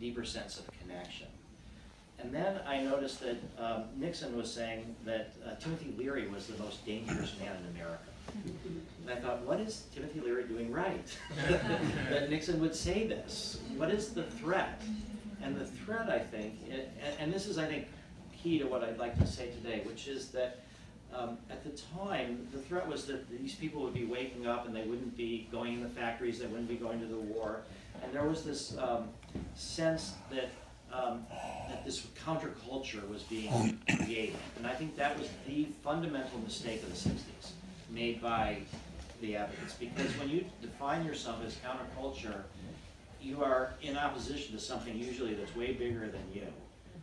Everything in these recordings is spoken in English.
deeper sense of connection. And then I noticed that um, Nixon was saying that uh, Timothy Leary was the most dangerous man in America. And I thought, what is Timothy Leary doing right? that Nixon would say this. What is the threat? And the threat, I think, and, and this is, I think, key to what I'd like to say today, which is that um, at the time, the threat was that these people would be waking up and they wouldn't be going in the factories, they wouldn't be going to the war. And there was this um, sense that, um, that this counterculture was being created. And I think that was the fundamental mistake of the 60s, made by the advocates. Because when you define yourself as counterculture, you are in opposition to something usually that's way bigger than you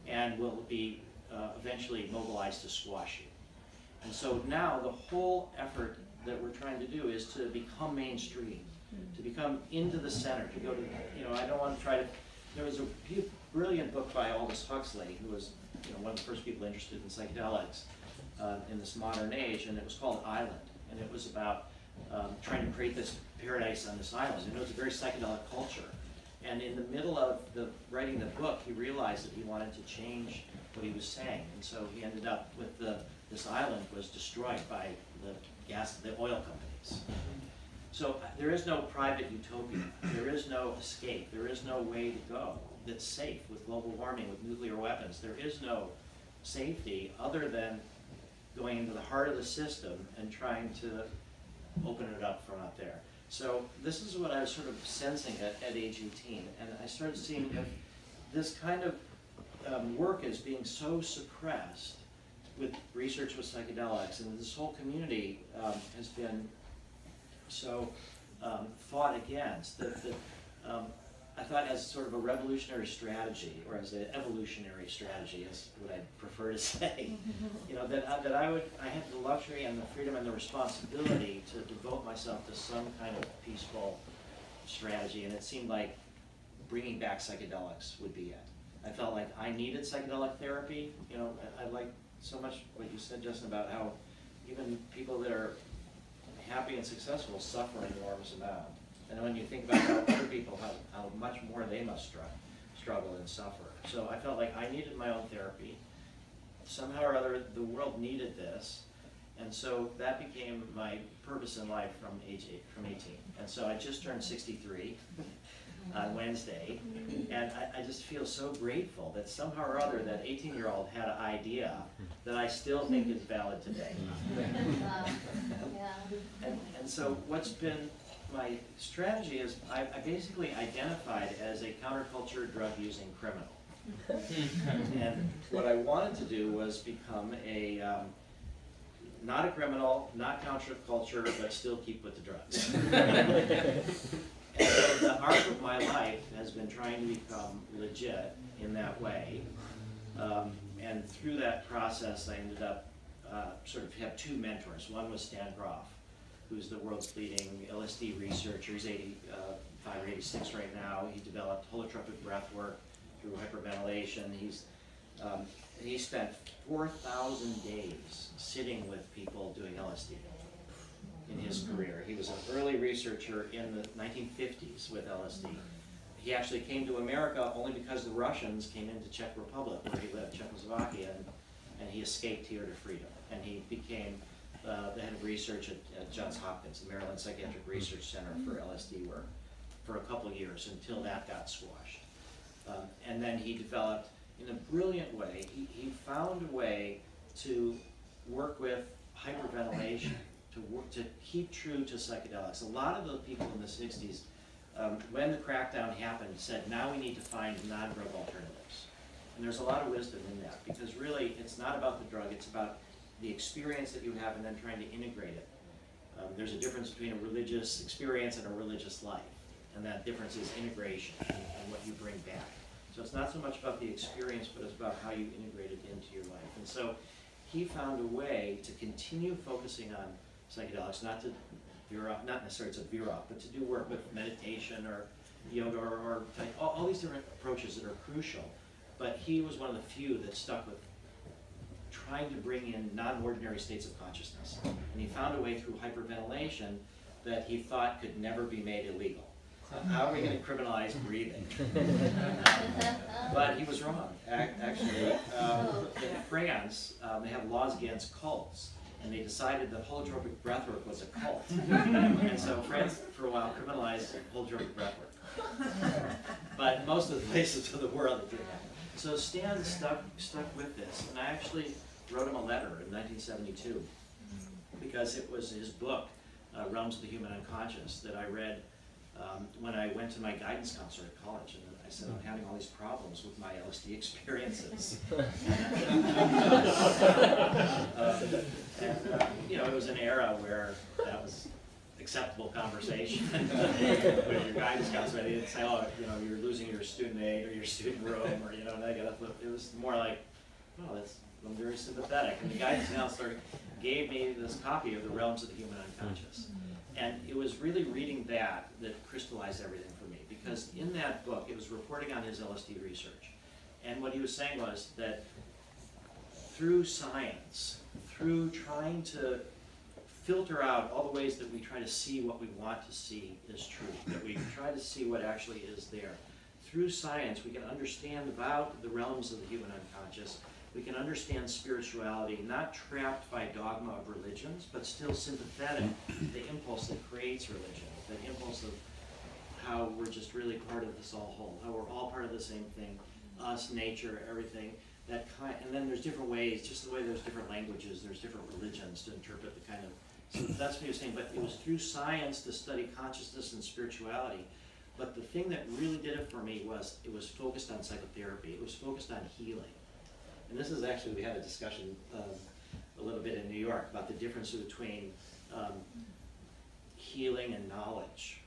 and will be uh, eventually mobilized to squash you. And so now the whole effort that we're trying to do is to become mainstream, to become into the center, to go to, you know, I don't want to try to, there was a brilliant book by Aldous Huxley, who was, you know, one of the first people interested in psychedelics uh, in this modern age, and it was called Island. And it was about um, trying to create this paradise on this island. And it was a very psychedelic culture. And in the middle of the writing the book, he realized that he wanted to change what he was saying. And so he ended up with the this island was destroyed by the gas, the oil companies. So uh, there is no private utopia. There is no escape. There is no way to go that's safe with global warming, with nuclear weapons. There is no safety other than going into the heart of the system and trying to open it up from out there. So this is what I was sort of sensing at, at age 18. And I started seeing if this kind of um, work is being so suppressed with research with psychedelics, and this whole community um, has been so um, fought against that, that um, I thought as sort of a revolutionary strategy, or as an evolutionary strategy, is what I prefer to say. you know that I, that I would I have the luxury and the freedom and the responsibility to devote myself to some kind of peaceful strategy, and it seemed like bringing back psychedelics would be it. I felt like I needed psychedelic therapy. You know, I, I like so much what you said, Justin, about how even people that are happy and successful suffer an enormous amount. And when you think about how other people, how, how much more they must struggle, struggle and suffer. So I felt like I needed my own therapy. Somehow or other, the world needed this. And so that became my purpose in life from age eight, from 18. And so I just turned 63 on Wednesday, and I, I, just feel so grateful that somehow or other that 18-year-old had an idea that I still think is valid today. and, and so what's been my strategy is I, I basically identified as a counterculture drug-using criminal. and what I wanted to do was become a um, not a criminal, not counterculture, but still keep with the drugs. So the arc of my life has been trying to become legit in that way. Um, and through that process, I ended up uh, sort of have two mentors. One was Stan Grof, who's the world's leading LSD researcher. He's 85 uh, or 86 right now. He developed holotropic breath work through hyperventilation. He's um, he spent 4,000 days sitting with people doing LSD in his career. He was an early researcher in the 1950s with LSD. He actually came to America only because the Russians came into Czech Republic, where he lived, Czechoslovakia, and, and he escaped here to freedom. And he became uh, the head of research at, at, Johns Hopkins, the Maryland Psychiatric Research Center for LSD work, for a couple of years until that got squashed. Um, and then he developed, in a brilliant way, he, he found a way to work with hyperventilation to work, to keep true to psychedelics. A lot of the people in the 60s, um, when the crackdown happened, said, now we need to find non-drug alternatives. And there's a lot of wisdom in that, because really, it's not about the drug, it's about the experience that you have and then trying to integrate it. Um, there's a difference between a religious experience and a religious life, and that difference is integration and, and what you bring back. So it's not so much about the experience, but it's about how you integrate it into your life. And so he found a way to continue focusing on psychedelics, not to off, not necessarily to off, but to do work with meditation or yoga or, or all, all these different approaches that are crucial. But he was one of the few that stuck with trying to bring in non-ordinary states of consciousness. And he found a way through hyperventilation that he thought could never be made illegal. how are we gonna criminalize breathing? But he was wrong, actually. Um, In France, um, they have laws against cults, and they decided that holotropic breathwork was a cult. And so France, for a while, criminalized holotropic breathwork. But most of the places of the world it didn't happen. So Stan stuck, stuck with this, and I actually wrote him a letter in nineteen seventy-two, because it was his book, uh, Realms of the Human Unconscious, that I read um, when I went to my guidance counselor at college, and I said, I'm having all these problems with my LSD experiences. Uh, And, uh, you know, it was an era where that was acceptable conversation. With your guidance counselor, they didn't say, oh, you know, you're losing your student aid or your student room, or, you know, negative. It was more like, oh, that's, I'm very sympathetic. And the guidance counselor gave me this copy of The Realms of the Human Unconscious. And it was really reading that that crystallized everything for me, because in that book, it was reporting on his LSD research. And what he was saying was that through science, through trying to filter out all the ways that we try to see what we want to see is true, that we try to see what actually is there. Through science, we can understand about the realms of the human unconscious. We can understand spirituality, not trapped by dogma of religions, but still sympathetic to the impulse that creates religion, the impulse of how we're just really part of this all whole, how we're all part of the same thing, us, nature, everything. That kind, and then there's different ways, just the way there's different languages, there's different religions to interpret the kind of. So that's what he was saying. But it was through science to study consciousness and spirituality. But the thing that really did it for me was it was focused on psychotherapy. It was focused on healing. And this is actually we had a discussion um, a little bit in New York about the difference between um, healing and knowledge.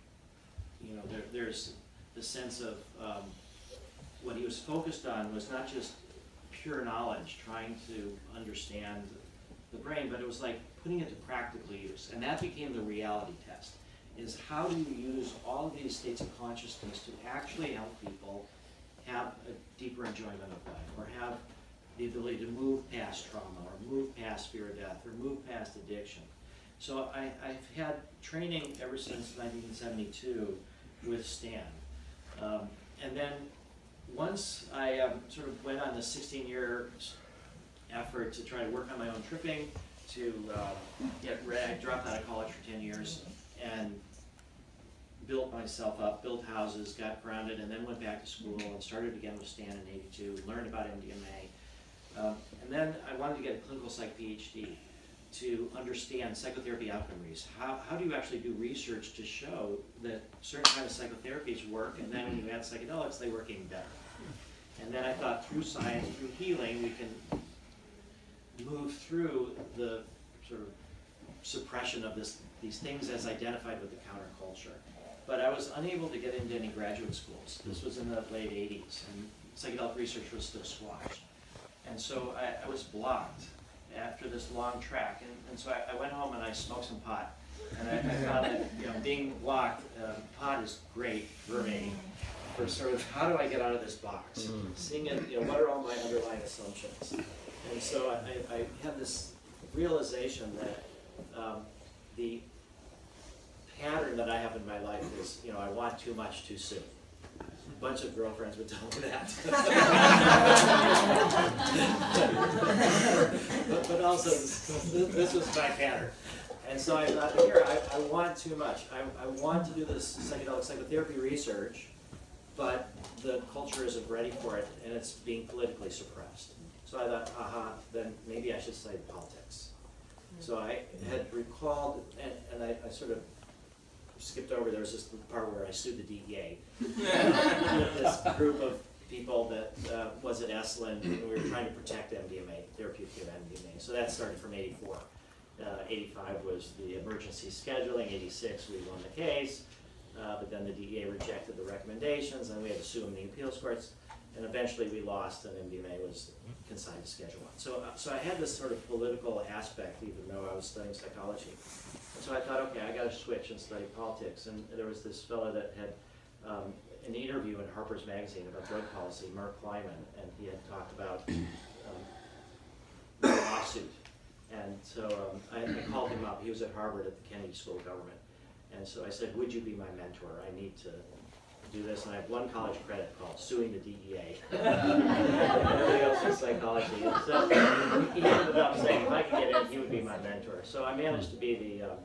You know, there, there's the sense of um, what he was focused on was not just pure knowledge, trying to understand the brain, but it was like putting it to practical use. And that became the reality test, is how do you use all of these states of consciousness to actually help people have a deeper enjoyment of life, or have the ability to move past trauma, or move past fear of death, or move past addiction. So I, I've had training ever since 1972 with Stan. Um, and then once I um, sort of went on the 16-year effort to try to work on my own tripping, to uh, get ready, I dropped out of college for 10 years and built myself up, built houses, got grounded, and then went back to school and started again with Stan in 82, learned about MDMA. Um, and then I wanted to get a clinical psych PhD to understand psychotherapy outcomes. How, how do you actually do research to show that certain kinds of psychotherapies work, and then when you add psychedelics, they work even better? And then I thought through science, through healing, we can move through the sort of suppression of this, these things as identified with the counterculture. But I was unable to get into any graduate schools. This was in the late 80s, and psychedelic research was still squashed. And so I, I was blocked after this long track. And, and so I, I went home and I smoked some pot. And I, I found that, you know, being blocked, uh, pot is great for me, for sort of, how do I get out of this box? Seeing it, you know, what are all my underlying assumptions? And so I, I had this realization that um, the pattern that I have in my life is, you know, I want too much too soon. Bunch of girlfriends would tell me that. but, but also, this, this was my pattern. And so I thought, here, I, I want too much. I, I want to do this psychedelic psychotherapy research, but the culture isn't ready for it, and it's being politically suppressed. So I thought, aha, then maybe I should study politics. So I had recalled, and, and I, I sort of skipped over, there was this part where I sued the DEA. With this group of people that uh, was at Esalen, and we were trying to protect MDMA, therapeutic of MDMA. So that started from eighty-four. Uh, eighty-five was the emergency scheduling, eighty-six, we won the case. Uh, but then the DEA rejected the recommendations, and we had to sue them in the appeals courts. And eventually we lost, and MDMA was consigned to Schedule One. So, uh, so I had this sort of political aspect, even though I was studying psychology. And so I thought, okay, I got to switch and study politics. And there was this fellow that had um, an interview in Harper's Magazine about drug policy, Mark Kleiman, and he had talked about um, the lawsuit. And so um, I, I called him up. He was at Harvard at the Kennedy School of Government. And so I said, would you be my mentor? I need to do this, and I have one college credit called suing the DEA. Everybody else is psychology. And so he ended up saying if I could get in, he would be my mentor. So I managed to be the um,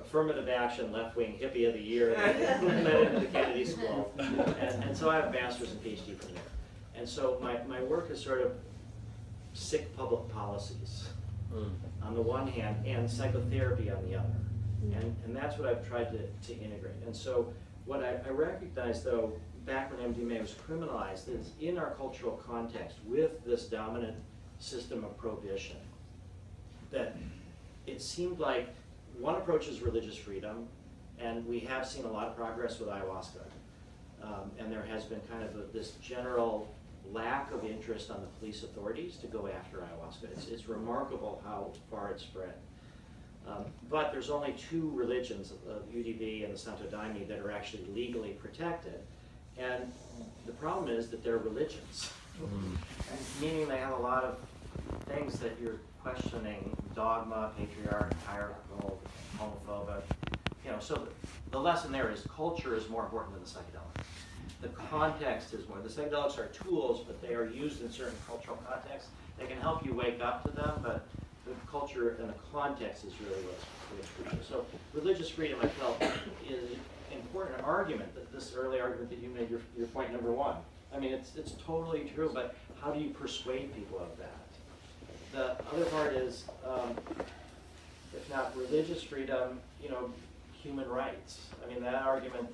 affirmative action left-wing hippie of the year that led into the Kennedy School. And, and so I have a master's and PhD from there. And so my, my work is sort of sick public policies Mm. on the one hand and psychotherapy on the other. And, and that's what I've tried to, to integrate. And so what I, I recognize though, back when MDMA was criminalized, is in our cultural context with this dominant system of prohibition, that it seemed like one approach is religious freedom, and we have seen a lot of progress with ayahuasca. Um, and there has been kind of a, this general lack of interest on the police authorities to go after ayahuasca. It's, it's remarkable how far it's spread. Um, but there's only two religions, uh, UDV and the Santo Daime, that are actually legally protected. And the problem is that they're religions, Mm. meaning they have a lot of things that you're questioning, dogma, patriarch, hierarchical, homophobic. You know, so the, the lesson there is culture is more important than the psychedelics. The context is more. The psychedelics are tools, but they are used in certain cultural contexts. They can help you wake up to them, but the culture and the context is really what's, crucial. So religious freedom, I felt, is an important argument, that this early argument that you made, your, your point number one. I mean, it's, it's totally true, but how do you persuade people of that? The other part is, um, if not religious freedom, you know, human rights. I mean, that argument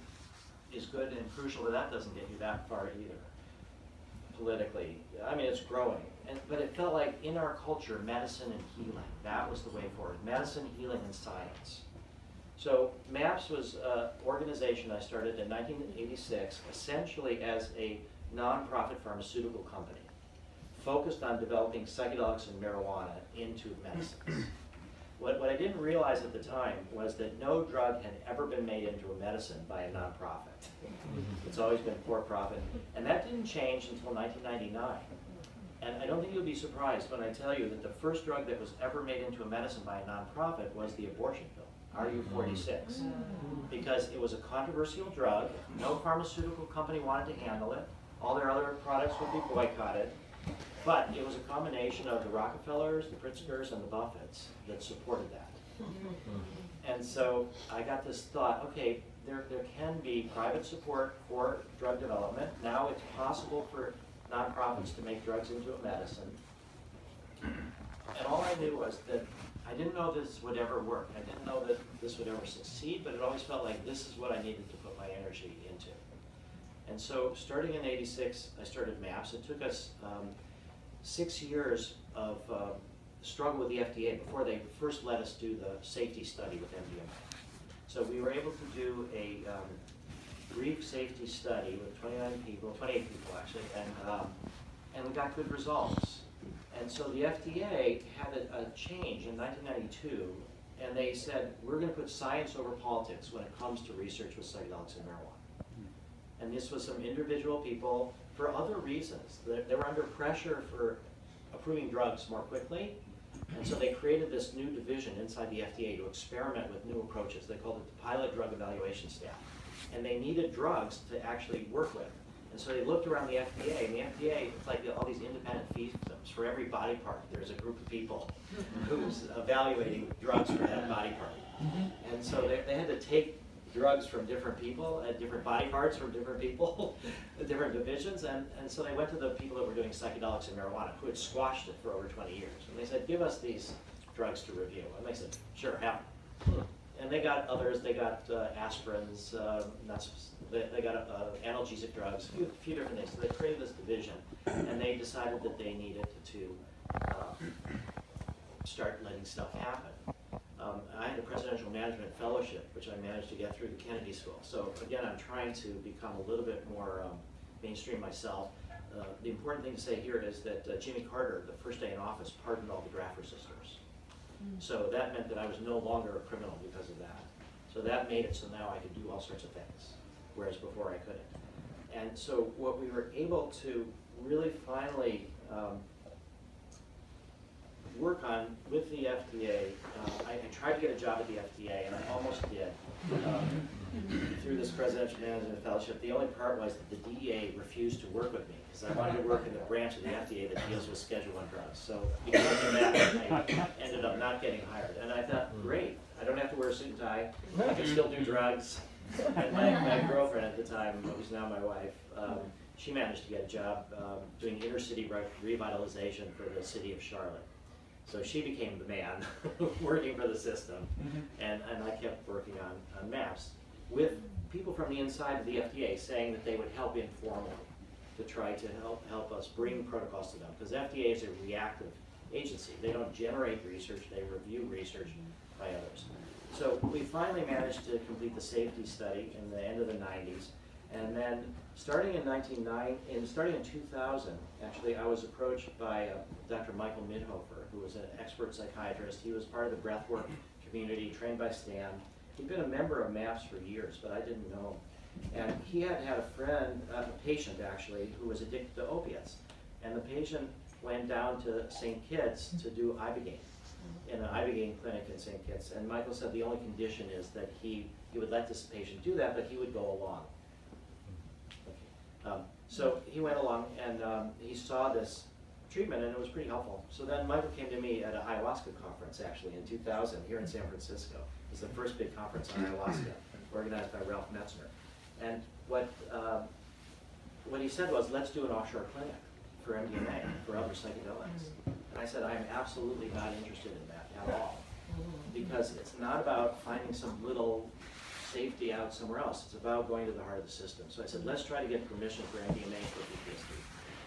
is good and crucial, but that doesn't get you that far either, politically. I mean, it's growing. And, but it felt like in our culture, medicine and healing, that was the way forward. Medicine, healing, and science. So MAPS was an organization I started in 1986, essentially as a nonprofit pharmaceutical company, focused on developing psychedelics and marijuana into medicines. What, what I didn't realize at the time was that no drug had ever been made into a medicine by a nonprofit. Mm-hmm. It's always been for profit. And that didn't change until 1999. And I don't think you'll be surprised when I tell you that the first drug that was ever made into a medicine by a nonprofit was the abortion pill, RU46. Mm-hmm. Because it was a controversial drug, no pharmaceutical company wanted to handle it, all their other products would be boycotted. But it was a combination of the Rockefellers, the Pritzkers, and the Buffetts that supported that. And so I got this thought, okay, there, there can be private support for drug development. Now it's possible for nonprofits to make drugs into a medicine. And all I knew was that I didn't know this would ever work. I didn't know that this would ever succeed, but it always felt like this is what I needed to put my energy into. And so, starting in '86, I started MAPS. It took us um, six years of uh, struggle with the FDA before they first let us do the safety study with MDMA. So we were able to do a um, brief safety study with 29 people, 28 people actually, and um, and we got good results. And so the FDA had a, a change in 1992, and they said we're going to put science over politics when it comes to research with psychedelics and marijuana. And this was some individual people for other reasons. They, they were under pressure for approving drugs more quickly. And so they created this new division inside the FDA to experiment with new approaches. They called it the Pilot Drug Evaluation Staff. And they needed drugs to actually work with. And so they looked around the FDA, and the FDA, it's like all these independent fiefdoms. For every body part, there's a group of people who's evaluating drugs for that body part. Mm-hmm. And so they, they had to take drugs from different people, at different body parts from different people, different divisions, and, and so they went to the people that were doing psychedelics and marijuana, who had squashed it for over 20 years. And they said, give us these drugs to review. And they said, sure, have them. And they got others, they got uh, aspirins, uh, they, they got uh, analgesic drugs, a few, few different things. So they created this division, and they decided that they needed to uh, start letting stuff happen. Um, I had a presidential management fellowship, which I managed to get through the Kennedy School. So again, I'm trying to become a little bit more um, mainstream myself. Uh, the important thing to say here is that uh, Jimmy Carter, the first day in office, pardoned all the draft resistors. So that meant that I was no longer a criminal because of that. So that made it so now I could do all sorts of things, whereas before I couldn't. And so what we were able to really finally um, work on, with the FDA, uh, I, I tried to get a job at the FDA, and I almost did. um, Through this presidential management fellowship, the only part was that the DEA refused to work with me, because I wanted to work in the branch of the FDA that deals with Schedule One drugs. So because of that, I ended up not getting hired, and I thought, great, I don't have to wear a suit and tie, I can still do drugs. And my, my girlfriend at the time, who's now my wife, um, she managed to get a job um, doing inner city re- revitalization for the city of Charlotte. So she became the man working for the system, mm-hmm. and, and I kept working on, on MAPS with people from the inside of the FDA saying that they would help informally to try to help, help us bring protocols to them. Because FDA is a reactive agency. They don't generate research, they review research by others. So we finally managed to complete the safety study in the end of the nineties. And then, starting in in, starting in two thousand, actually, I was approached by uh, Dr. Michael Mithoefer, who was an expert psychiatrist. He was part of the breathwork community, trained by Stan. He'd been a member of MAPS for years, but I didn't know him. And he had had a friend, uh, a patient actually, who was addicted to opiates. And the patient went down to St. Kitts to do Ibogaine, in an Ibogaine clinic in St. Kitts. And Michael said the only condition is that he, he would let this patient do that, but he would go along. Um, so he went along and um, he saw this treatment and it was pretty helpful. So then Michael came to me at a ayahuasca conference actually in 2000 here in San Francisco. It was the first big conference on ayahuasca organized by Ralph Metzner. And what, um, what he said was, let's do an offshore clinic for MDMA, for other psychedelics. And I said, I am absolutely not interested in that at all. Because it's not about finding some little safety out somewhere else. It's about going to the heart of the system. So I said, let's try to get permission for MDMA for PTSD.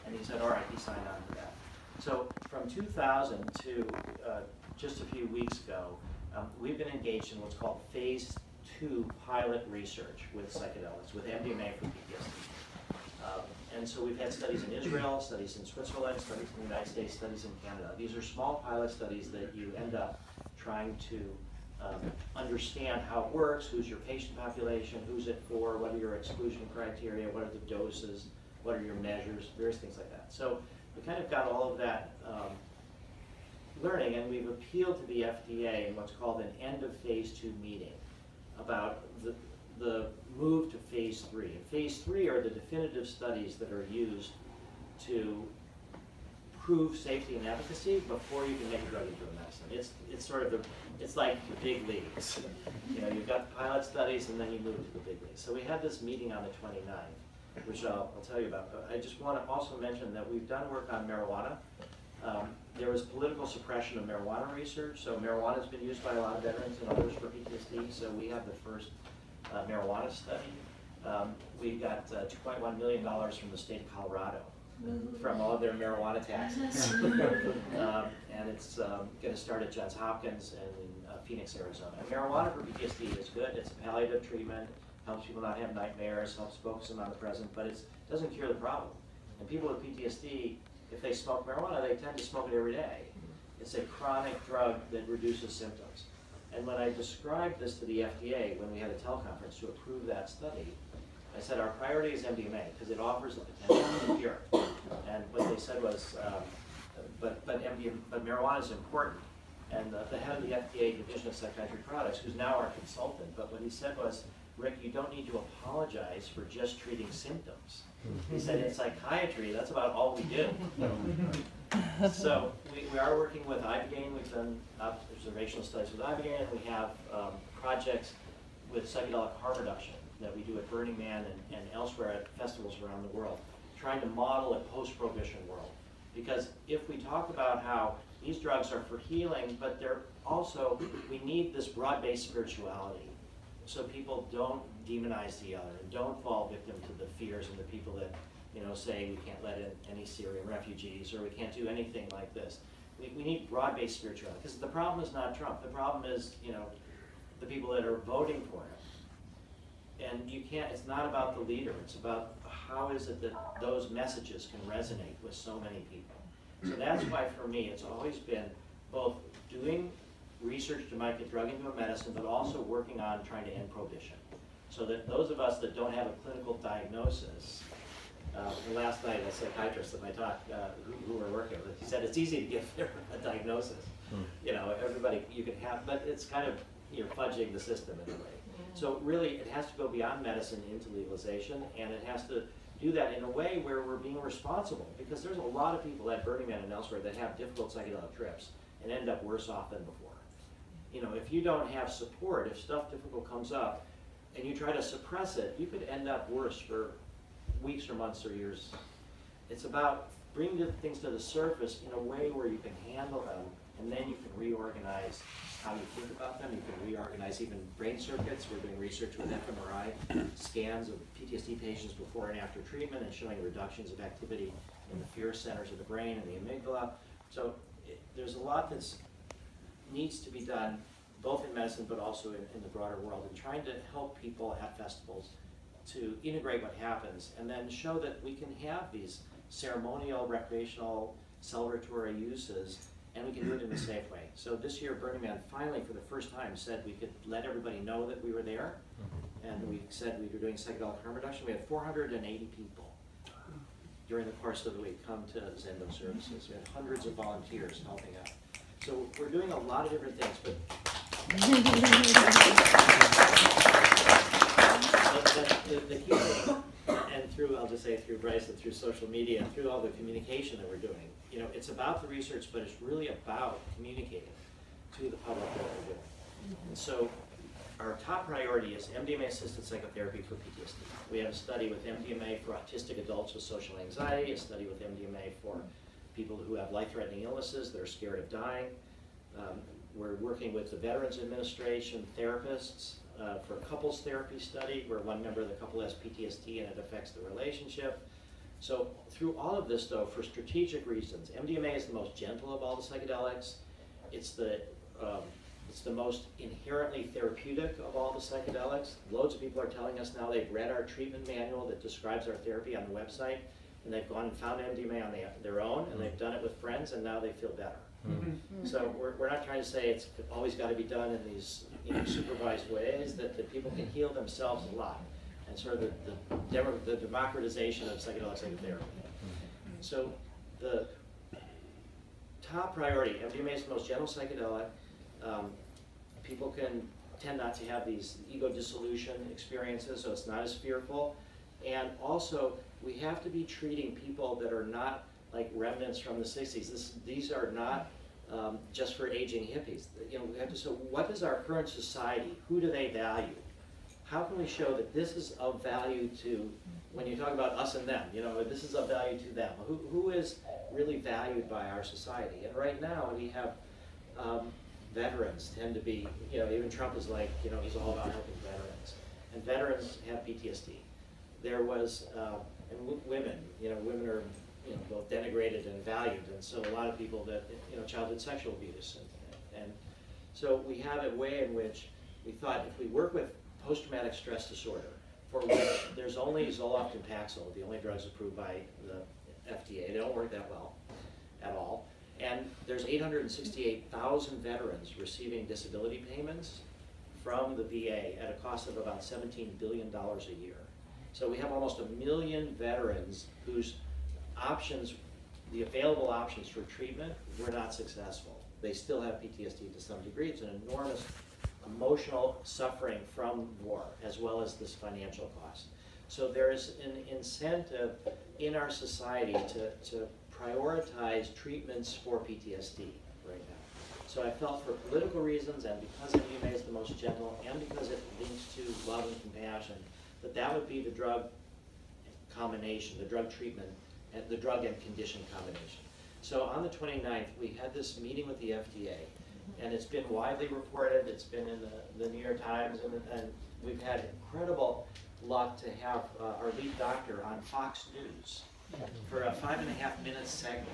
And he said, all right, he signed on to that. So from 2000 to uh, just a few weeks ago, um, we've been engaged in what's called phase two pilot research with psychedelics, with MDMA for PTSD. Um, and so we've had studies in Israel, studies in Switzerland, studies in the United States, studies in Canada. These are small pilot studies that you end up trying to um, understand how it works, who's your patient population, who's it for, what are your exclusion criteria, what are the doses, what are your measures, various things like that. So we kind of got all of that um, learning, and we've appealed to the FDA in what's called an end of phase two meeting about the, the move to phase three. And phase three are the definitive studies that are used to prove safety and efficacy before you can make a drug into a medicine. It's, it's sort of the, it's like the big leagues. You know, you've got pilot studies and then you move to the big leagues. So we had this meeting on the 29th, which I'll, I'll tell you about. But I just want to also mention that we've done work on marijuana. Um, there was political suppression of marijuana research, so marijuana has been used by a lot of veterans and others for PTSD, so we have the first uh, marijuana study. Um, we got uh, $2.1 million from the state of Colorado from all of their marijuana taxes. um, and it's um, going to start at Johns Hopkins and in uh, Phoenix, Arizona. Marijuana for PTSD is good. It's a palliative treatment, helps people not have nightmares, helps focus them on the present, but it doesn't cure the problem. And people with PTSD, if they smoke marijuana, they tend to smoke it every day. It's a chronic drug that reduces symptoms. And when I described this to the FDA when we had a teleconference to approve that study, I said our priority is MDMA because it offers the potential to cure. And what they said was, um, but but MDMA, but marijuana is important. And the, the head of the FDA Division of Psychiatric Products, who's now our consultant, but what he said was, Rick, you don't need to apologize for just treating symptoms. He said in psychiatry, that's about all we do. So we, we are working with Ibogaine, we've done observational studies with Ibogaine, and we have um, projects with psychedelic harm reduction that we do at Burning Man and, and elsewhere at festivals around the world, trying to model a post-prohibition world. Because if we talk about how these drugs are for healing, but they're also, we need this broad-based spirituality so people don't demonize the other and don't fall victim to the fears and the people that, you know, say we can't let in any Syrian refugees or we can't do anything like this. We, we need broad-based spirituality because the problem is not Trump. The problem is, you know, the people that are voting for him. And you can't, it's not about the leader, it's about how is it that those messages can resonate with so many people. So that's why for me, it's always been both doing research to make a drug into a medicine, but also working on trying to end prohibition. So that those of us that don't have a clinical diagnosis Uh, and last night, a psychiatrist that I talked, uh, who, who we're working with, he said it's easy to give a diagnosis. Hmm. You know, everybody you can have, but it's kind of you're fudging the system in a way. So really, it has to go beyond medicine into legalization, and it has to do that in a way where we're being responsible. Because there's a lot of people at Burning Man and elsewhere that have difficult psychedelic trips and end up worse off than before. You know, if you don't have support, if stuff difficult comes up, and you try to suppress it, you could end up worse for weeks or months or years. It's about bringing things to the surface in a way where you can handle them, and then you can reorganize how you think about them. You can reorganize even brain circuits. We're doing research with fMRI scans of PTSD patients before and after treatment and showing reductions of activity in the fear centers of the brain and the amygdala. So it, there's a lot that needs to be done both in medicine but also in, in the broader world and trying to help people at festivals to integrate what happens and then show that we can have these ceremonial, recreational, celebratory uses and we can do it in a safe way. So this year, Burning Man finally, for the first time, said we could let everybody know that we were there. Mm-hmm. And we said we were doing psychedelic harm reduction. We had 480 people during the course of the week come to Zendo services. We had hundreds of volunteers helping out. So we're doing a lot of different things, but but the, the key thing, and through, I'll just say through Bryce and through social media and through all the communication that we're doing, you know, it's about the research, but it's really about communicating to the public what we're doing. And so our top priority is MDMA-assisted psychotherapy for PTSD. We have a study with MDMA for autistic adults with social anxiety, a study with MDMA for people who have life-threatening illnesses, they're scared of dying. Um, we're working with the Veterans Administration therapists uh, for a couples therapy study where one member of the couple has PTSD and it affects the relationship. So through all of this though, for strategic reasons, MDMA is the most gentle of all the psychedelics. It's the, um, it's the most inherently therapeutic of all the psychedelics. Loads of people are telling us now they've read our treatment manual that describes our therapy on the website and they've gone and found MDMA on the, their own and they've done it with friends and now they feel better. So we're, we're not trying to say it's always got to be done in these supervised ways, that, that people can heal themselves a lot. And sort of the, the, demo, the democratization of psychedelic psychotherapy. So the top priority, MDMA is the most gentle psychedelic. Um, people can tend not to have these ego dissolution experiences, so it's not as fearful. And also, we have to be treating people that are not like remnants from the 60s. This, these are not um, just for aging hippies. You know, we have to so what does our current society, who do they value? How can we show that this is of value to, when you talk about us and them, you know, this is of value to them? Who, who is really valued by our society? And right now we have um, veterans tend to be, you know, even Trump is like, you know, he's all about helping veterans. And veterans have PTSD. There was, uh, and women, you know, women are you know, both denigrated and valued, and so a lot of people that, you know, childhood sexual abuse. And, and so we have a way in which we thought if we work with post-traumatic stress disorder, for which there's only Zoloft and Paxil, the only drugs approved by the FDA. They don't work that well at all. And there's 868,000 veterans receiving disability payments from the VA at a cost of about $17 billion a year. So we have almost a million veterans whose options, the available options for treatment were not successful. They still have PTSD to some degree. It's an enormous emotional suffering from war, as well as this financial cost. So there is an incentive in our society to, to prioritize treatments for PTSD right now. So I felt for political reasons and because MDMA is the most gentle and because it links to love and compassion, that that would be the drug combination, the drug treatment the drug and condition combination. So on the 29th, we had this meeting with the FDA, and it's been widely reported, it's been in the, the New York Times, and, and we've had incredible luck to have uh, our lead doctor on Fox News for a five and a half minute segment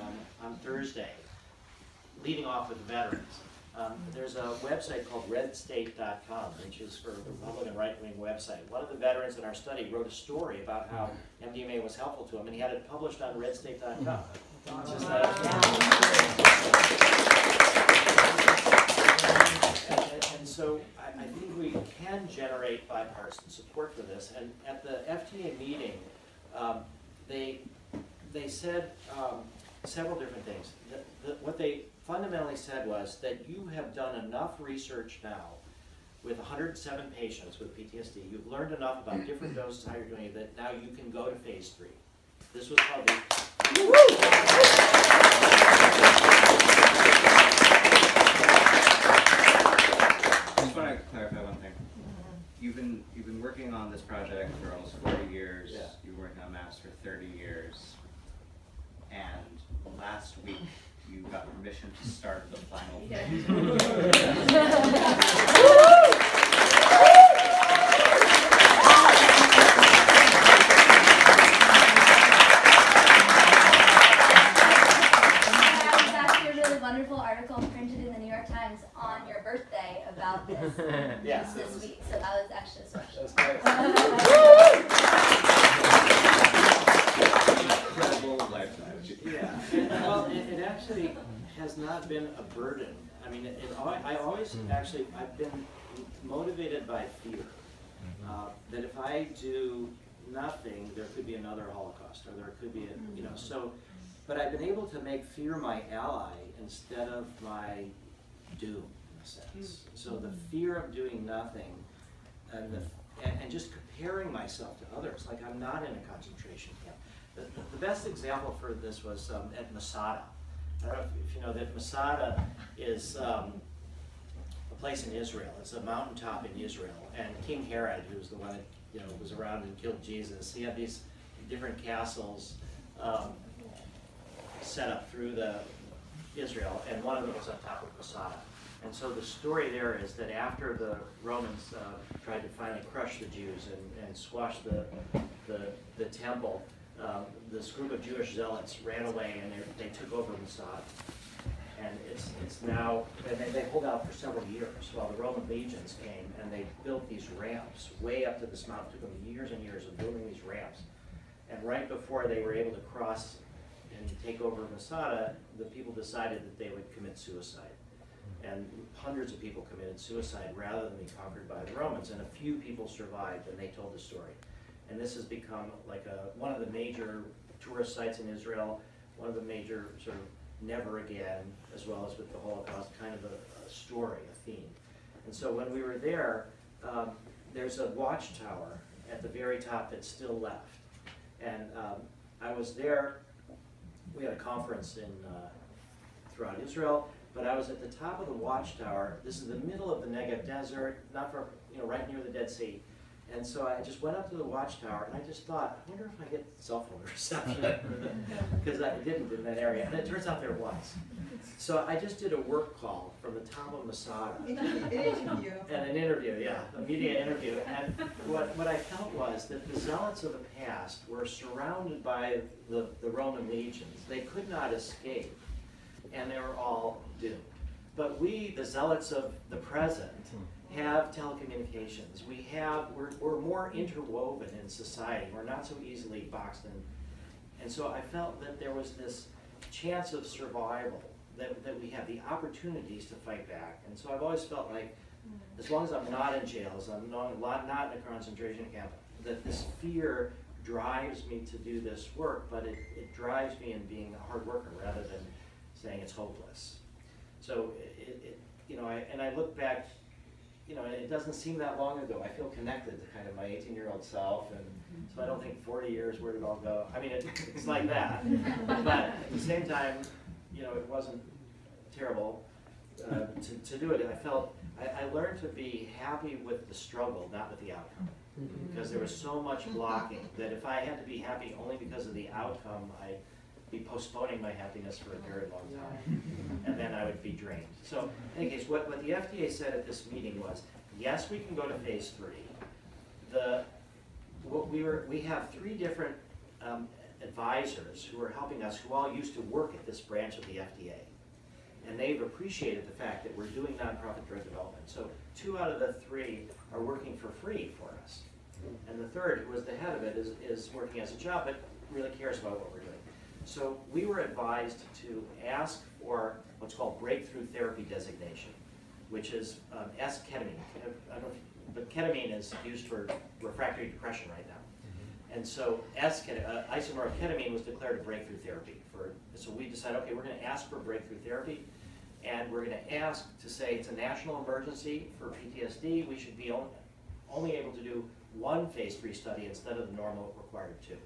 um, on Thursday, leading off with veterans. Um, there's a website called redstate.com, which is for the Republican right-wing website. One of the veterans in our study wrote a story about how MDMA was helpful to him, and he had it published on redstate.com. And, and- and so I, I think we can generate bipartisan support for this. And at the FDA meeting, um, they, they said um, several different things. The- the- What they fundamentally said was that you have done enough research now with 107 patients with PTSD. You've learned enough about mm-hmm. different doses, how you're doing it, that now you can go to phase three. This was probably I just want to clarify one thing. Mm-hmm. You've been, you've been working on this project for almost forty years. Yeah. You've been working on MAPS for thirty years. And last week, you got permission to start the final phase. There was actually a really wonderful article printed in the New York Times on your birthday about this Yeah. just this week, so that was extra special. That's great. Incredible lifetime. Yeah, and, well, it, it actually has not been a burden. I mean, it, it, al- I always, actually, I've been motivated by fear. Uh, that if I do nothing, there could be another Holocaust, or there could be, a, you know, so, but I've been able to make fear my ally instead of my doom, in a sense. So the fear of doing nothing, and the, and, and just comparing myself to others, like I'm not in a concentration camp. The, the best example for this was um, at Masada. I don't know if, if you know that Masada is um, a place in Israel. It's a mountaintop in Israel, and King Herod, who was the one that you know was around and killed Jesus, he had these different castles um, set up through the Israel, and one of them was on top of Masada. And so the story there is that after the Romans uh, tried to finally crush the Jews and, and squash the, the, the temple, um, this group of Jewish zealots ran away and they, they took over Masada. And it's, it's now, and they, they hold out for several years while the Roman legions came and they built these ramps way up to this mountain. It took them years and years of building these ramps. And right before they were able to cross and take over Masada, the people decided that they would commit suicide. And hundreds of people committed suicide rather than be conquered by the Romans. And a few people survived and they told the story. And this has become like a, one of the major tourist sites in Israel, one of the major sort of never again, as well as with the Holocaust, kind of a, a story, a theme. And so when we were there, um, there's a watchtower at the very top that's still left. And um, I was there, we had a conference in, uh, throughout Israel, but I was at the top of the watchtower. This is the middle of the Negev Desert, not far, you know, right near the Dead Sea. And so I just went up to the watchtower and I just thought, I wonder if I get cell phone reception. Because I didn't in that area. And it turns out there was. So I just did a work call from the top of Masada. interview. And an interview, yeah, a media interview. And what, what I felt was that the zealots of the past were surrounded by the, the Roman legions. They could not escape, and they were all doomed. But we, the zealots of the present, hmm. have telecommunications. We have, we're, we're more interwoven in society. We're not so easily boxed in. And so I felt that there was this chance of survival, that, that we have the opportunities to fight back. And so I've always felt like, as long as I'm not in jail, as I'm not, not not in a concentration camp, that this fear drives me to do this work, but it, it drives me in being a hard worker rather than saying it's hopeless. So it, it, you know, I, and I look back, you know, it doesn't seem that long ago. I feel connected to kind of my 18-year-old self, and so I don't think 40 years, where did it all go? I mean, it, it's like that. But at the same time, you know, it wasn't terrible uh, to, to do it. And I felt, I, I learned to be happy with the struggle, not with the outcome. Because there was so much blocking that if I had to be happy only because of the outcome, I'd be postponing my happiness for a very long time. And then I would be drained. So, in any case, what, what the FDA said at this meeting was, yes, we can go to phase three. The, what we were, we have three different um, advisors who are helping us, who all used to work at this branch of the FDA. And they've appreciated the fact that we're doing nonprofit drug development. So two out of the three are working for free for us. And the third, who was the head of it, is, is working as a job, but really cares about what we're doing. So we were advised to ask for what's called breakthrough therapy designation, which is um, S-ketamine. I don't know if, but ketamine is used for refractory depression right now. And so uh, isomer of ketamine was declared a breakthrough therapy for, so we decided, okay, we're gonna ask for breakthrough therapy. And we're gonna ask to say it's a national emergency for PTSD, we should be on- only able to do one phase three study instead of the normal required two.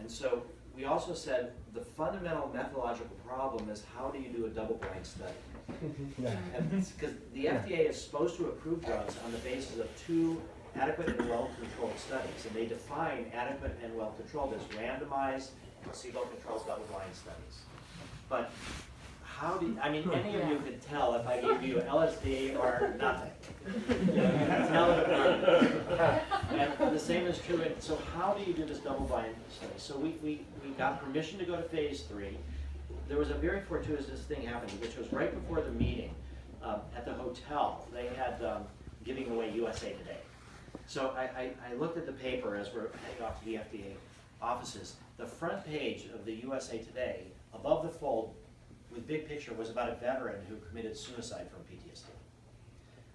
And so we also said the fundamental methodological problem is how do you do a double-blind study? And because the FDA is supposed to approve drugs on the basis of two adequate and well-controlled studies. And they define adequate and well-controlled as randomized, placebo-controlled double-blind studies. But how do, you- I mean, any of you could tell if I gave you LSD or nothing. You know, you can tell it. And the same is true, in so how do you do this double-blind study? So we, we, we got permission to go to phase three. There was a very fortuitous thing happening, which was right before the meeting, um, at the hotel, they had, um, giving away USA Today. So I, I, I looked at the paper as we're heading off to the FDA offices. The front page of the USA Today, above the fold, with big picture, was about a veteran who committed suicide from PTSD.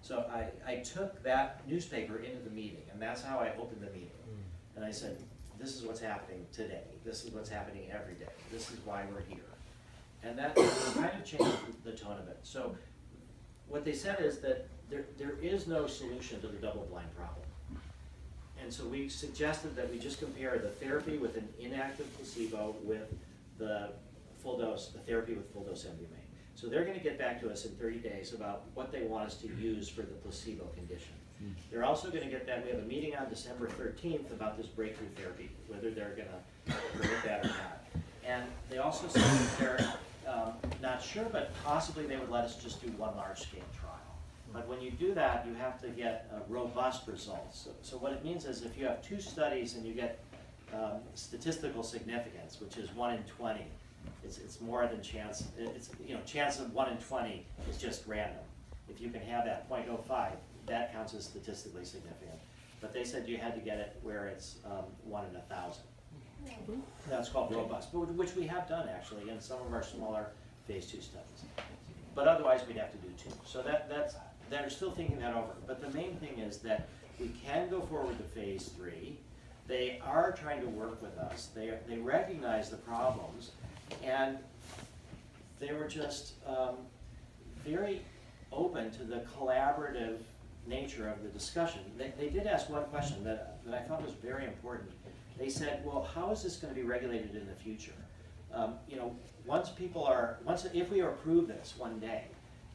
So I, I took that newspaper into the meeting, and that's how I opened the meeting. Mm. And I said, this is what's happening today, this is what's happening every day, this is why we're here. And that kind of changed the tone of it. So what they said is that there, there is no solution to the double-blind problem. And so we suggested that we just compare the therapy with an inactive placebo with the full dose, the therapy with full dose MDMA. So they're gonna get back to us in thirty days about what they want us to use for the placebo condition. They're also gonna get that, we have a meeting on December thirteenth about this breakthrough therapy, whether they're gonna permit that or not. And they also said that they're, um, not sure, but possibly they would let us just do one large-scale trial. But when you do that, you have to get uh, robust results. So- So what it means is if you have two studies and you get um, statistical significance, which is one in twenty, it's, it's more than chance, it's, you know, chance of one in twenty is just random. If you can have that 0.05, that counts as statistically significant. But they said you had to get it where it's um, one in a thousand. That's called robust, which we have done actually in some of our smaller phase two studies. But otherwise, we'd have to do two. So that, that's, they're still thinking that over. But the main thing is that we can go forward to phase three. They are trying to work with us. They, they recognize the problems. And they were just um, very open to the collaborative nature of the discussion. They, they did ask one question that, that I thought was very important. They said, well, how is this gonna be regulated in the future? Um, you know, once people are, once, if we approve this one day,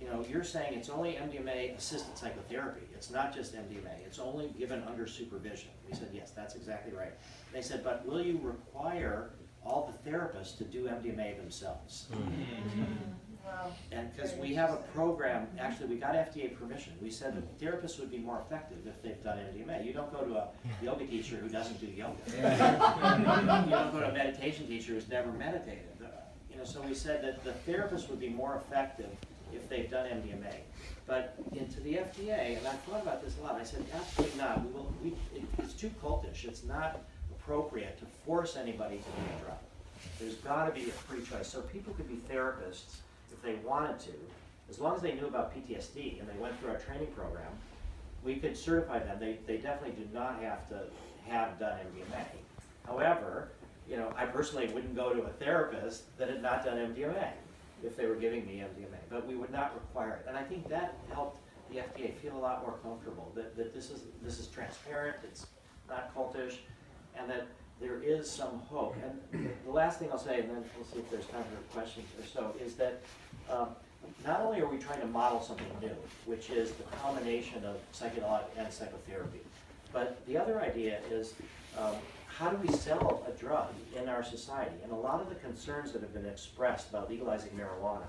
you know, you're saying it's only MDMA assisted psychotherapy. It's not just MDMA. It's only given under supervision. We said, yes, that's exactly right. They said, but will you require all the therapists to do MDMA themselves? Mm-hmm. Mm-hmm. Wow. And because we have a program, actually, we got FDA permission. We said that mm-hmm. therapists would be more effective if they've done MDMA. You don't go to a yoga teacher who doesn't do yoga. You don't go to a meditation teacher who's never meditated. You know, so we said that the therapists would be more effective if they've done MDMA. But into the FDA, and I thought about this a lot, I said, absolutely not. We will, we, it- it's too cultish. It's not appropriate to force anybody to do a drug. There's gotta be a free choice. So people could be therapists if they wanted to, as long as they knew about PTSD and they went through our training program, we could certify them. They, they definitely do not have to have done MDMA. However, you know, I personally wouldn't go to a therapist that had not done MDMA if they were giving me MDMA, but we would not require it. And I think that helped the FDA feel a lot more comfortable, that, that this is, this is transparent, it's not cultish, and that there is some hope. And the last thing I'll say, and then we'll see if there's time for questions or so, is that um, not only are we trying to model something new, which is the combination of psychedelic and psychotherapy, but the other idea is um, how do we sell a drug in our society? And a lot of the concerns that have been expressed about legalizing marijuana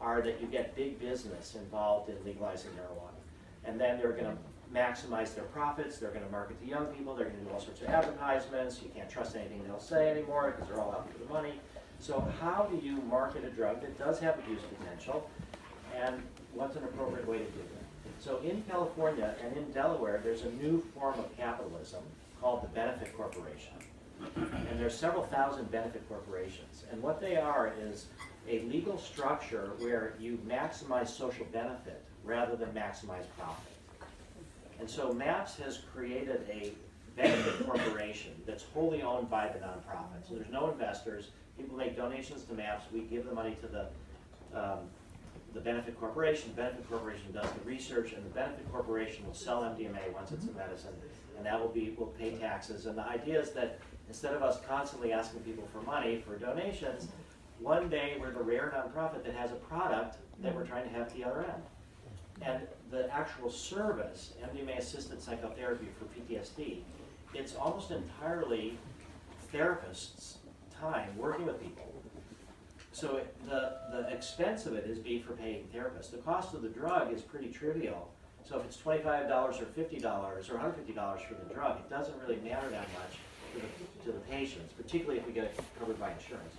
are that you get big business involved in legalizing marijuana. And then they're gonna maximize their profits, they're gonna market to young people, they're gonna do all sorts of advertisements, you can't trust anything they'll say anymore because they're all out for the money. So how do you market a drug that does have abuse potential, and what's an appropriate way to do that? So in California and in Delaware, there's a new form of capitalism called the benefit corporation. And there's several thousand benefit corporations. And what they are is a legal structure where you maximize social benefit rather than maximize profit. And so MAPS has created a benefit corporation that's wholly owned by the nonprofit. So there's no investors. People make donations to MAPS. We give the money to the, um, the benefit corporation. The benefit corporation does the research, and the benefit corporation will sell MDMA once it's a medicine, and that will be, will pay taxes. And the idea is that instead of us constantly asking people for money for donations, one day we're the rare nonprofit that has a product that we're trying to have at the other end. And the actual service, MDMA assisted psychotherapy for PTSD, it's almost entirely therapists' time working with people. So the, the expense of it is be for paying therapists. The cost of the drug is pretty trivial. So if it's twenty-five dollars or fifty dollars or hundred fifty dollars for the drug, it doesn't really matter that much to the, to the patients, particularly if we get it covered by insurance.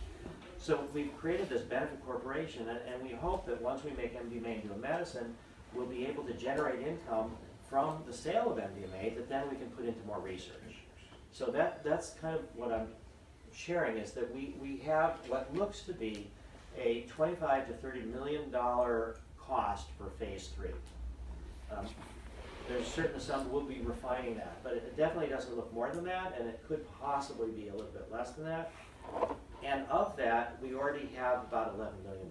So we've created this benefit corporation, and, and we hope that once we make MDMA into a medicine, we'll be able to generate income from the sale of MDMA that then we can put into more research. So that, that's kind of what I'm sharing, is that we, we have what looks to be a twenty-five to thirty million dollar cost for phase three. Um, There's certain some, we'll be refining that, but it definitely doesn't look more than that, and it could possibly be a little bit less than that. And of that, we already have about eleven million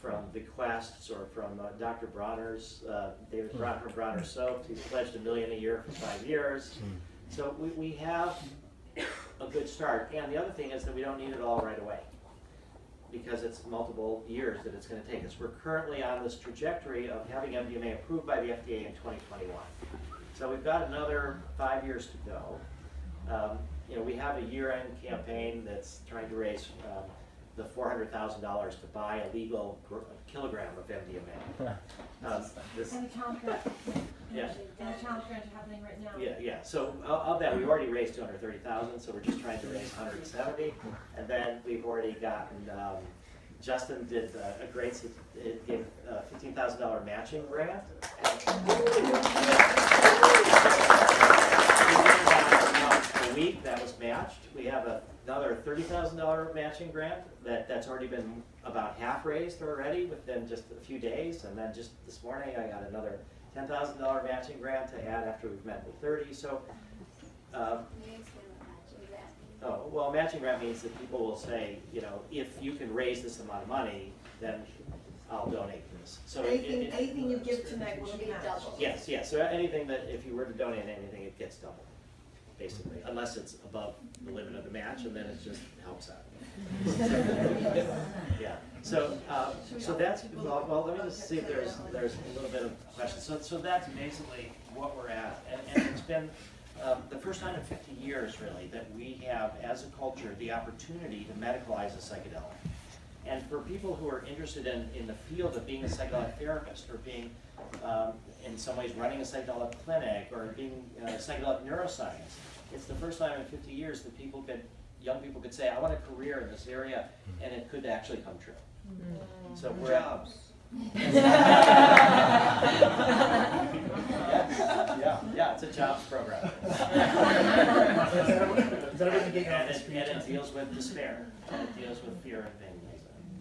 from bequests or from uh, Dr. Bronner's, uh, David Bronner from Bronner Soaps, he's pledged a million a year for five years. So we, we have a good start, and the other thing is that we don't need it all right away. Because it's multiple years that it's gonna take us. We're currently on this trajectory of having MDMA approved by the FDA in twenty twenty-one. So we've got another five years to go. Um, you know, we have a year-end campaign that's trying to raise, um, the four hundred thousand dollars to buy a legal kilogram of MDMA. Um, this, And the challenge grant, yeah, and the challenge grant happening right now. yeah, yeah, so of, of that, we've already raised two hundred thirty thousand, so we're just trying to raise hundred and seventy. And then we've already gotten, um, Justin did a a great, it gave a fifteen thousand dollar matching grant. A week, that was matched. We have a- another thirty thousand dollar matching grant that, that's already been about half raised already within just a few days. And then just this morning, I got another ten thousand dollar matching grant to add after we've met the thirty, so, um, Can you explain what matching grant means? Oh, well, matching grant means that people will say, you know, if you can raise this amount of money, then I'll donate this. So Anything, it- anything you give tonight will be be matched. double. Yes, yes, so anything that, if you were to donate anything, it gets doubled, basically, unless it's above the limit of the match, and then it just helps out. Yeah, so, uh, so that's, well, well, let me just see if there's, there's a little bit of questions. So, so that's basically what we're at, and, and it's been, um, the first time in fifty years, really, that we have, as a culture, the opportunity to medicalize a psychedelic. And for people who are interested in, in the field of being a psychedelic therapist, or being, um, in some ways, running a psychedelic clinic, or being uh, psychedelic neuroscience, it's the first time in fifty years that people could, young people could say, I want a career in this area, and it could actually come true. Mm-hmm. So we're. Jobs. Yeah, yeah, yeah, it's a jobs program. Instead of And the it, and it deals with despair, and it deals with fear and pain.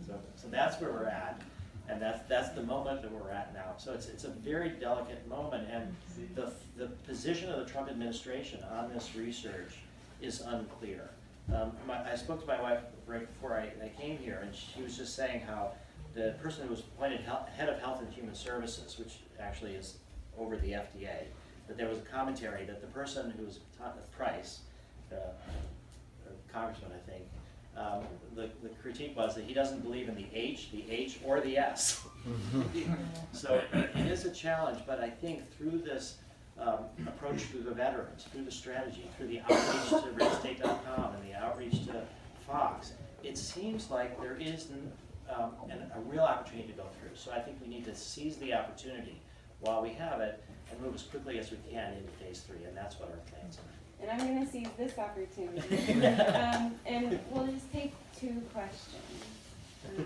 So, so that's where we're at, and that's, that's the moment that we're at now. So it's, it's a very delicate moment, and the, the position of the Trump administration on this research is unclear. Um, my, I spoke to my wife right before I, I came here, and she was just saying how the person who was appointed head of Health and Human Services, which actually is over the FDA, that there was a commentary that the person who was Price, uh, congressman, I think, um, the, the critique was that he doesn't believe in the H, the H, or the S. So it is a challenge, but I think through this um, approach through the veterans, through the strategy, through the outreach to realestate.com and the outreach to Fox, it seems like there is um, an- a real opportunity to go through. So I think we need to seize the opportunity while we have it and move as quickly as we can into phase three, and that's what our plans are. And I'm gonna seize this opportunity. Um, and we'll just take two questions. Um,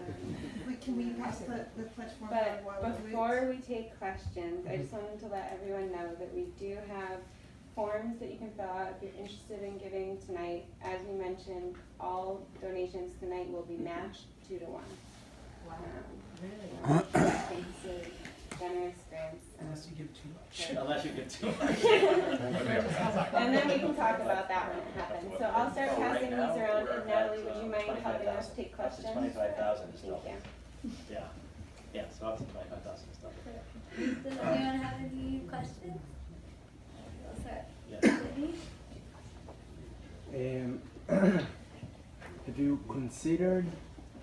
Wait, can we pass the, the pledge form But before we take questions, I just wanted to let everyone know that we do have forms that you can fill out if you're interested in giving tonight. As we mentioned, all donations tonight will be matched two to one. Wow. Um, Thanks, uh, generous grants. um, Unless you give too much. Unless you get too much. And then we can talk about that when it happens. So I'll start Oh, right passing now, these around, and Natalie, would you uh, mind helping us 25,000. take Up to questions? 25,000 is Thank double. you. Yeah, yeah, so up to twenty-five thousand is double. Does anyone have any questions? I'll. Yeah. Whitney? Um, have you considered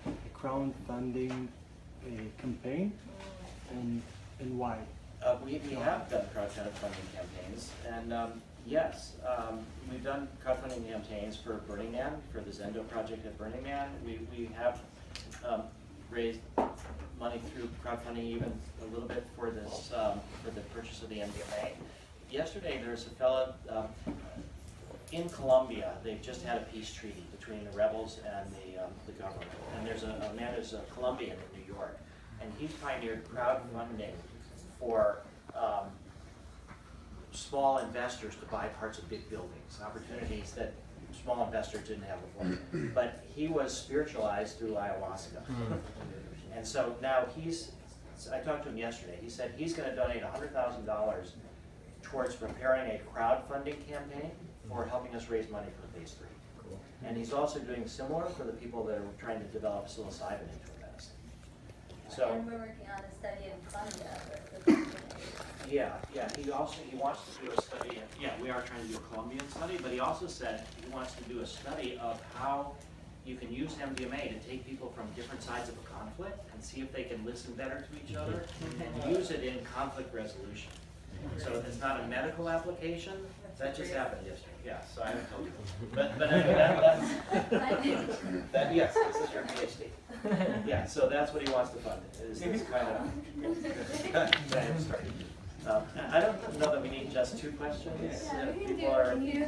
a crowdfunding uh, campaign and, and why? Uh, we, we have done crowdfunding campaigns, and, um, yes, um, we've done crowdfunding campaigns for Burning Man, for the Zendo project at Burning Man. We, we have, um, raised money through crowdfunding even a little bit for this, um, for the purchase of the MDMA. Yesterday, there was a fellow, um, in Colombia, they've just had a peace treaty between the rebels and the, um, the government. And there's a, a man who's a Colombian in New York, and he's pioneered crowdfunding for, um, small investors to buy parts of big buildings, opportunities that small investors didn't have before. But he was spiritualized through ayahuasca. And so now he's, I talked to him yesterday, he said he's gonna donate hundred thousand dollars towards preparing a crowdfunding campaign for helping us raise money for phase three. And he's also doing similar for the people that are trying to develop psilocybin into a medicine. So. And we're working on a study in Colombia Yeah, yeah, he also, he wants to do a study, yeah, we are trying to do a Colombian study, but he also said he wants to do a study of how you can use MDMA to take people from different sides of a conflict and see if they can listen better to each other mm-hmm. and use it in conflict resolution. So it's not a medical application, that just happened yesterday, yeah, so I haven't told you. But, but I mean, that, that's, that, yes, this is your PhD. Yeah, so that's what he wants to fund, is this kind of. Um, I don't know that we need just two questions. Yeah, If we can do, people are- you,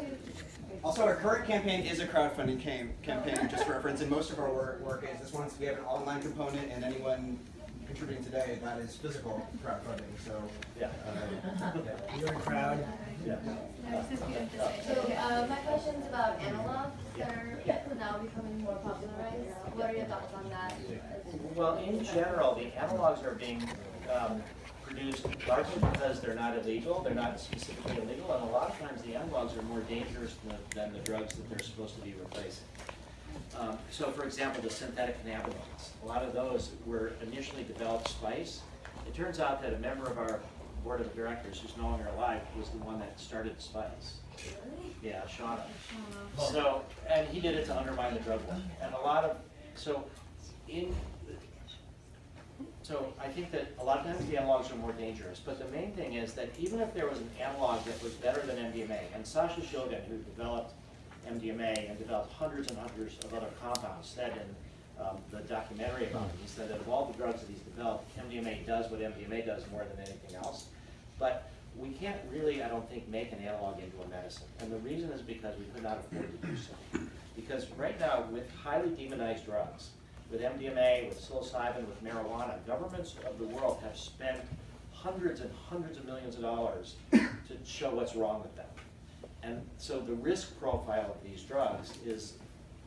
Also, our current campaign is a crowdfunding cam- campaign, just for reference, and most of our work, work is this one's, we have an online component, and anyone contributing today, that is physical crowdfunding, so. Yeah, uh, yeah. You're a crowd. yeah. So, uh, my question's about analogs that are now becoming more popularized. What are your thoughts on that? Well, in general, the analogs are being um, produced largely because they're not illegal, they're not specifically illegal, and a lot of times the analogs are more dangerous than the, than the drugs that they're supposed to be replacing. Um, So for example, the synthetic cannabinoids, a lot of those were initially developed spice. It turns out that a member of our board of directors, who's no longer alive, was the one that started spice. Yeah, Shauna. So, and he did it to undermine the drug war. And a lot of, so in, so I think that a lot of times the analogs are more dangerous, but the main thing is that even if there was an analog that was better than MDMA, and Sasha Shulgin, who developed MDMA and developed hundreds and hundreds of other compounds, said in um, the documentary about him, he said that of all the drugs that he's developed, MDMA does what MDMA does more than anything else. But we can't really, I don't think, make an analog into a medicine. And the reason is because we could not afford to do so. Because right now, with highly demonized drugs, with MDMA, with psilocybin, with marijuana, governments of the world have spent hundreds and hundreds of millions of dollars to show what's wrong with them. And so the risk profile of these drugs is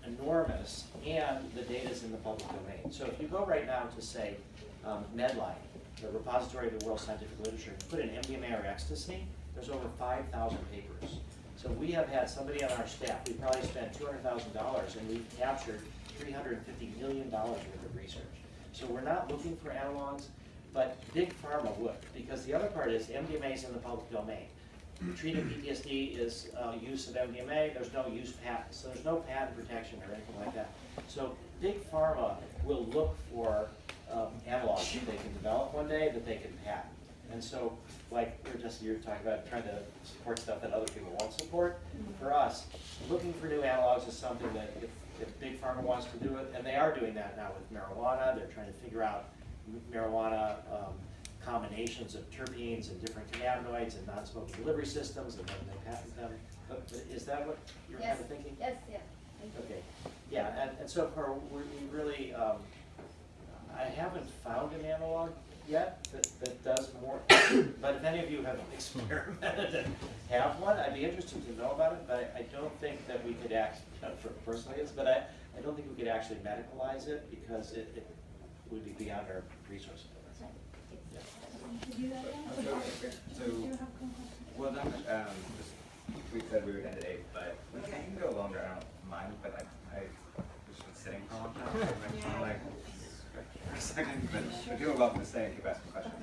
enormous, and the data is in the public domain. So if you go right now to, say, um, Medline, the repository of the world scientific literature, and put in MDMA or ecstasy, there's over five thousand papers. So we have had somebody on our staff, we probably spent two hundred thousand dollars, and we've captured three hundred and fifty million dollars worth of research. So we're not looking for analogs, but big pharma would, because the other part is MDMA is in the public domain. Treating PTSD is uh, use of MDMA, there's no use patent, so there's no patent protection or anything like that. So big pharma will look for um, analogs that they can develop one day that they can patent. And so, like, we're just, you're talking about trying to support stuff that other people won't support. For us, looking for new analogs is something that if, if big pharma wants to do it, and they are doing that now with marijuana, they're trying to figure out marijuana um, combinations of terpenes and different cannabinoids and non-smoking delivery systems, and then they patent them. But, but is that what you're kind of thinking? yes, yeah. Okay, yeah, and, and so far, we, really, um, I haven't found an analog yet that, that does more, but if any of you have experimented and have one, I'd be interested to know about it, but I, I don't think that we could act, not for personally, it's, but I, I don't think we could actually medicalize it because it, it would be beyond our resources. Yeah. So, well, not, um, just, we said we would end at eight, but we can, you can go longer, I don't mind, but like, I just been sitting for a long time, so I just wanna like, for a second, but if you're welcome to stay and keep asking questions.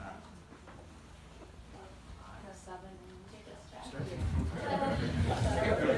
Uh, Seven, Start